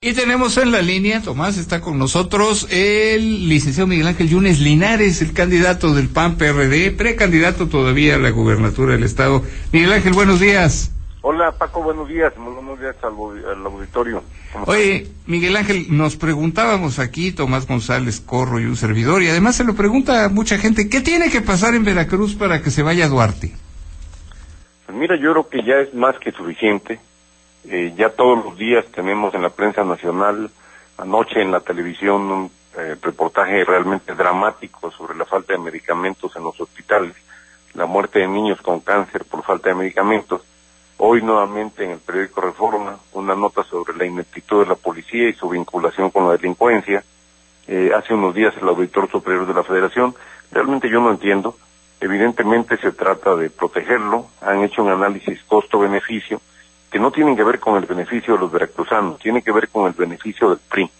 Y tenemos en la línea, Tomás, está con nosotros el licenciado Miguel Ángel Yunes Linares, el candidato del PAN PRD, precandidato todavía a la gubernatura del Estado. Miguel Ángel, buenos días. Hola Paco, buenos días, buenos días al, auditorio. Oye, Miguel Ángel, nos preguntábamos aquí, Tomás González Corro y un servidor, y además se lo pregunta mucha gente, ¿qué tiene que pasar en Veracruz para que se vaya Duarte? Pues mira, yo creo que ya es más que suficiente eh, ya todos los días tenemos en la prensa nacional, anoche en la televisión, un eh, reportaje realmente dramático sobre la falta de medicamentos en los hospitales, la muerte de niños con cáncer por falta de medicamentos. Hoy nuevamente en el periódico Reforma, una nota sobre la ineptitud de la policía y su vinculación con la delincuencia. Eh, hace unos días el auditor superior de la federación, realmente yo no entiendo. Evidentemente se trata de protegerlo, han hecho un análisis costo-beneficio, que no tienen que ver con el beneficio de los veracruzanos, tiene que ver con el beneficio del PRI.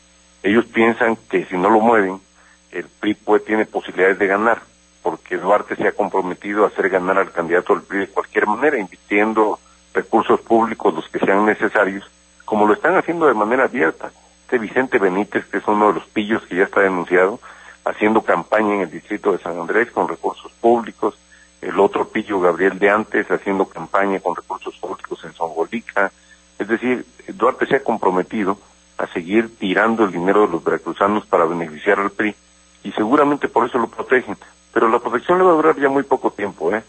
Ellos piensan que si no lo mueven, el PRI puede, tiene posibilidades de ganar, porque Duarte se ha comprometido a hacer ganar al candidato del PRI de cualquier manera, invirtiendo recursos públicos los que sean necesarios, como lo están haciendo de manera abierta. Este Vicente Benítez, que es uno de los pillos que ya está denunciado, haciendo campaña en el distrito de San Andrés con recursos públicos, el otro pillo Gabriel de antes haciendo campaña con recursos públicos en Zongolica. Es decir, Duarte se ha comprometido a seguir tirando el dinero de los veracruzanos para beneficiar al PRI y seguramente por eso lo protegen. Pero la protección le va a durar ya muy poco tiempo. ¿eh?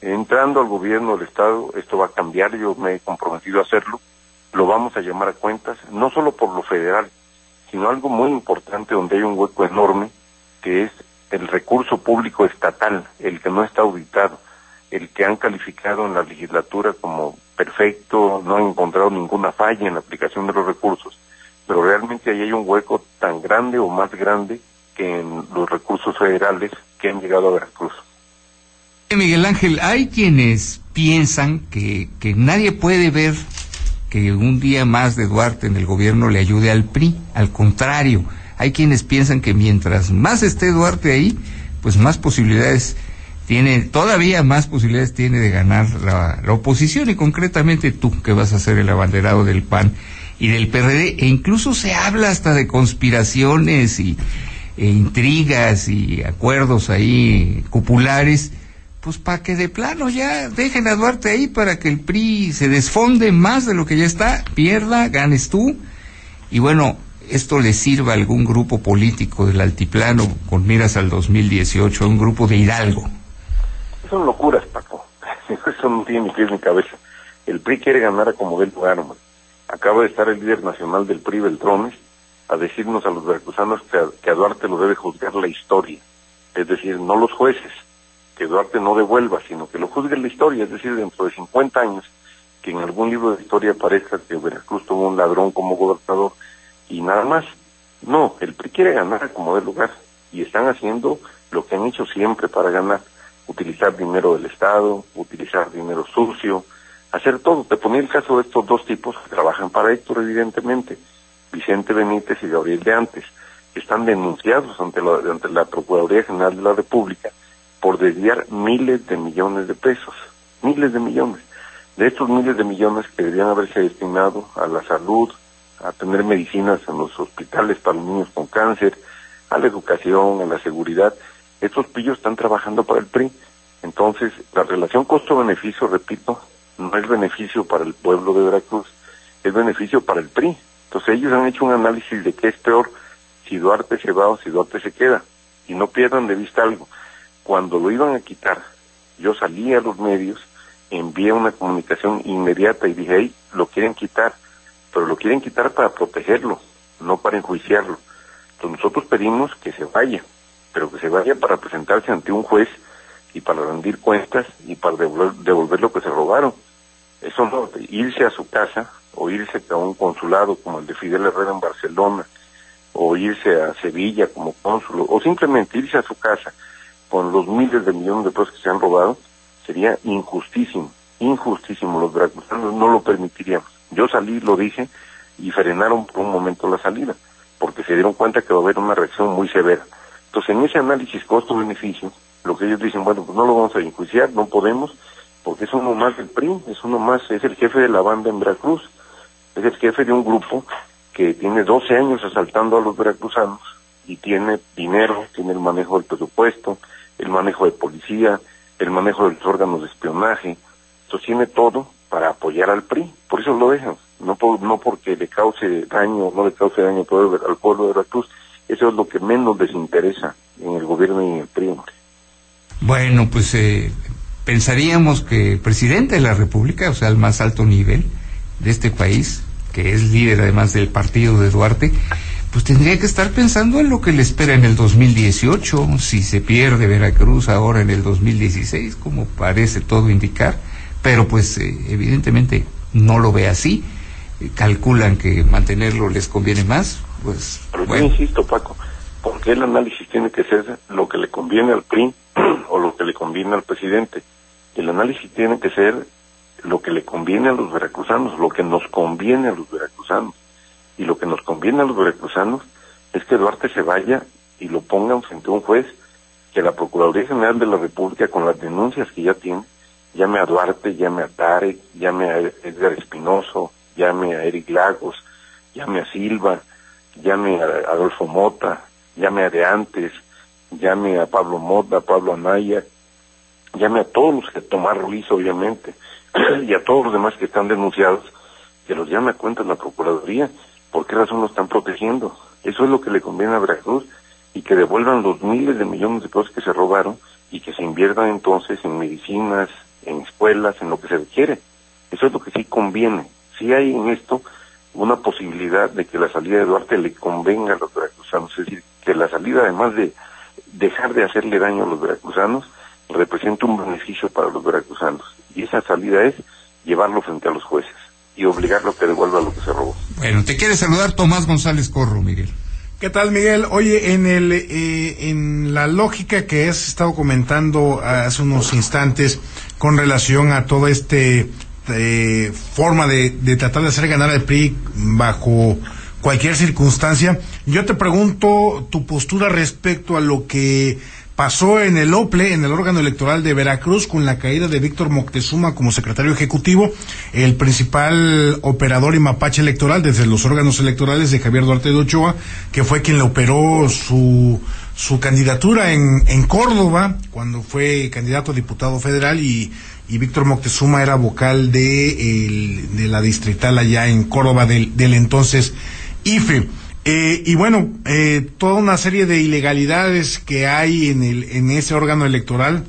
Entrando al gobierno del Estado, esto va a cambiar, yo me he comprometido a hacerlo, lo vamos a llamar a cuentas, no solo por lo federal, sino algo muy importante donde hay un hueco enorme, que es el recurso público estatal, el que no está auditado, el que han calificado en la legislatura como perfecto, no han encontrado ninguna falla en la aplicación de los recursos, pero realmente ahí hay un hueco tan grande o más grande que en los recursos federales que han llegado a Veracruz. Miguel Ángel, hay quienes piensan que, que nadie puede ver que un día más de Duarte en el gobierno le ayude al PRI, al contrario, hay quienes piensan que mientras más esté Duarte ahí, pues más posibilidades tiene, todavía más posibilidades tiene de ganar la, oposición y concretamente tú que vas a ser el abanderado del PAN y del PRD e incluso se habla hasta de conspiraciones y e intrigas y acuerdos ahí cupulares pues para que de plano ya dejen a Duarte ahí para que el PRI se desfonde más de lo que ya está, pierda, ganes tú. Y bueno, esto le sirva a algún grupo político del altiplano con miras al 2018, a un grupo de Hidalgo. Son locuras, Paco. Eso no tiene ni pies ni cabeza. El PRI quiere ganar a como del lugar, Acaba de estar el líder nacional del PRI, Beltrones, a decirnos a los veracruzanos que a, que Duarte lo debe juzgar la historia. Es decir, no los jueces, que Duarte no devuelva, sino que lo juzgue la historia. Es decir, dentro de 50 años, que en algún libro de historia aparezca que Veracruz tuvo un ladrón como gobernador, y nada más. No, el PRI quiere ganar como de lugar y están haciendo lo que han hecho siempre para ganar, utilizar dinero del Estado, utilizar dinero sucio, hacer todo. Te ponía el caso de estos dos tipos que trabajan para Héctor, evidentemente, Vicente Benítez y Gabriel de Antes, que están denunciados ante la, ante la Procuraduría General de la República por desviar miles de millones de pesos, miles de millones. De estos miles de millones que deberían haberse destinado a la salud, a tener medicinas en los hospitales para los niños con cáncer, a la educación, a la seguridad. Estos pillos están trabajando para el PRI. Entonces, la relación costo-beneficio, repito, no es beneficio para el pueblo de Veracruz, es beneficio para el PRI. Entonces, ellos han hecho un análisis de qué es peor, si Duarte se va o si Duarte se queda. Y no pierdan de vista algo. Cuando lo iban a quitar, yo salí a los medios, envié una comunicación inmediata y dije, hey, lo quieren quitar pero lo quieren quitar para protegerlo, no para enjuiciarlo. Entonces nosotros pedimos que se vaya, pero que se vaya para presentarse ante un juez y para rendir cuentas y para devolver, lo que se robaron. Eso no, irse a su casa o irse a un consulado como el de Fidel Herrera en Barcelona, o irse a Sevilla como cónsul, o simplemente irse a su casa con los miles de millones de pesos que se han robado, sería injustísimo, injustísimo. Los veracruzanos no lo permitiríamos. Yo salí, lo dije, y frenaron por un momento la salida, porque se dieron cuenta que va a haber una reacción muy severa. Entonces, en ese análisis costo-beneficio, lo que ellos dicen, bueno, pues no lo vamos a enjuiciar, no podemos, porque es uno más del PRI, es uno más, es el jefe de la banda en Veracruz, es el jefe de un grupo que tiene 12 años asaltando a los veracruzanos y tiene dinero, tiene el manejo del presupuesto, el manejo de policía, el manejo de los órganos de espionaje, sostiene todo para apoyar al PRI, por eso lo dejan, no, no porque le cause daño, no le cause daño al pueblo de Veracruz, eso es lo que menos les interesa en el gobierno y en el PRI. Bueno, pues eh, pensaríamos que el presidente de la República, o sea, el más alto nivel de este país, que es líder además del partido de Duarte, pues tendría que estar pensando en lo que le espera en el 2018, si se pierde Veracruz ahora en el 2016, como parece todo indicar, pero pues eh, evidentemente no lo ve así, eh, calculan que mantenerlo les conviene más, pues... Pero yo insisto, Paco, porque el análisis tiene que ser lo que le conviene al PRI o lo que le conviene al presidente. El análisis tiene que ser lo que le conviene a los veracruzanos, lo que nos conviene a los veracruzanos. Y lo que nos conviene a los veracruzanos es que Duarte se vaya y lo pongan frente a un juez, que la Procuraduría General de la República, con las denuncias que ya tiene, llame a Duarte, llame a Tarek, llame a Edgar Espinoso, llame a Eric Lagos, llame a Silva, llame a Adolfo Mota, llame a De Antes, llame a Pablo Mota, a Pablo Anaya, llame a todos los que Tomás Ruiz, obviamente, y a todos los demás que están denunciados, que los llame a cuenta la Procuraduría, por qué razón lo están protegiendo. Eso es lo que le conviene a Veracruz y que devuelvan los miles de millones de pesos que se robaron y que se inviertan entonces en medicinas, en escuelas, en lo que se requiere. Eso es lo que sí conviene. Sí hay en esto una posibilidad de que la salida de Duarte le convenga a los veracruzanos, es decir, que la salida además de dejar de hacerle daño a los veracruzanos, representa un beneficio para los veracruzanos. Y esa salida es llevarlo frente a los jueces y obligarlo a que devuelva lo que se robó. Bueno, te quiere saludar Tomás González Corro, Miguel. ¿Qué tal, Miguel? Oye, en el eh, en la lógica que has estado comentando hace unos instantes con relación a toda este eh, forma de, de, tratar de hacer ganar al PRI bajo cualquier circunstancia, yo te pregunto tu postura respecto a lo que pasó en el OPLE, en el órgano electoral de Veracruz, con la caída de Víctor Moctezuma como secretario ejecutivo, el principal operador y mapache electoral desde los órganos electorales de Javier Duarte de Ochoa, que fue quien le operó su, su candidatura en, en Córdoba, cuando fue candidato a diputado federal y, y Víctor Moctezuma era vocal de, de la distrital allá en Córdoba del, del entonces IFE. Eh, y bueno, eh, toda una serie de ilegalidades que hay en, el, en ese órgano electoral,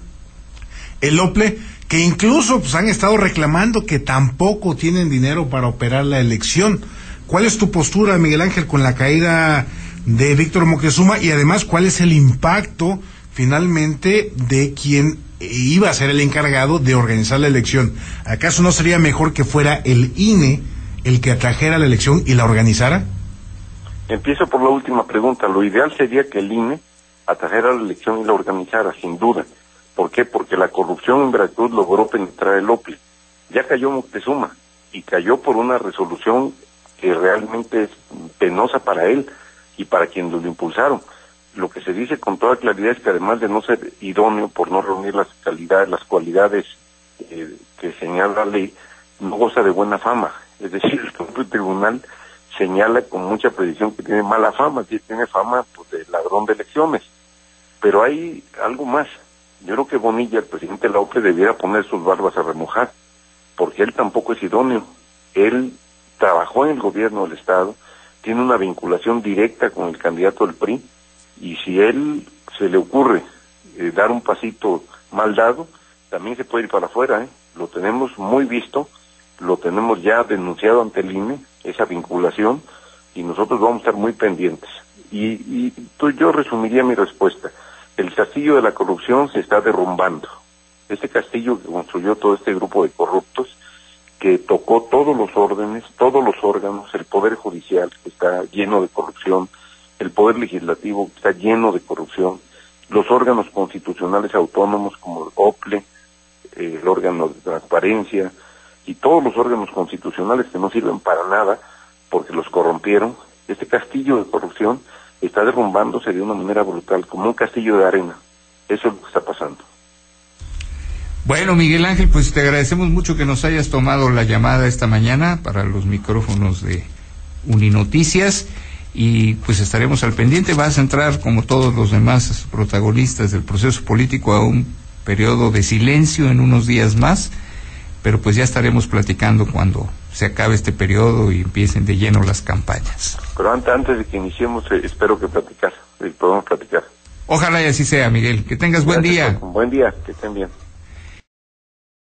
el OPLE, que incluso pues, han estado reclamando que tampoco tienen dinero para operar la elección. ¿Cuál es tu postura, Miguel Ángel, con la caída de Víctor Moctezuma y además cuál es el impacto finalmente de quien iba a ser el encargado de organizar la elección? ¿Acaso no sería mejor que fuera el INE el que atrajera la elección y la organizara? Empiezo por la última pregunta. Lo ideal sería que el INE atajara la elección y la organizara, sin duda. ¿Por qué? Porque la corrupción en Veracruz logró penetrar el OPLE. Ya cayó Moctezuma y cayó por una resolución que realmente es penosa para él y para quienes lo impulsaron. Lo que se dice con toda claridad es que además de no ser idóneo por no reunir las calidades, las cualidades eh, que señala la ley, no goza de buena fama. Es decir, el propio tribunal señala con mucha precisión que tiene mala fama, que tiene fama pues, de ladrón de elecciones. Pero hay algo más. Yo creo que Bonilla, el presidente de la OPE, debiera poner sus barbas a remojar, porque él tampoco es idóneo. Él trabajó en el gobierno del Estado, tiene una vinculación directa con el candidato del PRI, y si él se le ocurre eh, dar un pasito mal dado, también se puede ir para afuera. ¿eh? Lo tenemos muy visto, lo tenemos ya denunciado ante el INE, esa vinculación y nosotros vamos a estar muy pendientes. Y, y yo resumiría mi respuesta. El castillo de la corrupción se está derrumbando. Este castillo que construyó todo este grupo de corruptos, que tocó todos los órdenes, todos los órganos, el poder judicial que está lleno de corrupción, el poder legislativo que está lleno de corrupción, los órganos constitucionales autónomos como el OPLE, el órgano de transparencia, y todos los órganos constitucionales que no sirven para nada porque los corrompieron, este castillo de corrupción está derrumbándose de una manera brutal, como un castillo de arena. Eso es lo que está pasando. Bueno, Miguel Ángel, pues te agradecemos mucho que nos hayas tomado la llamada esta mañana para los micrófonos de Uninoticias y pues estaremos al pendiente. Vas a entrar, como todos los demás protagonistas del proceso político, a un periodo de silencio en unos días más, pero pues ya estaremos platicando cuando se acabe este periodo y empiecen de lleno las campañas. Pero antes, antes de que iniciemos, eh, espero que platicar, eh, podamos platicar. Ojalá y así sea, Miguel. Que tengas buen día. Buen día, que estén bien.